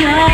your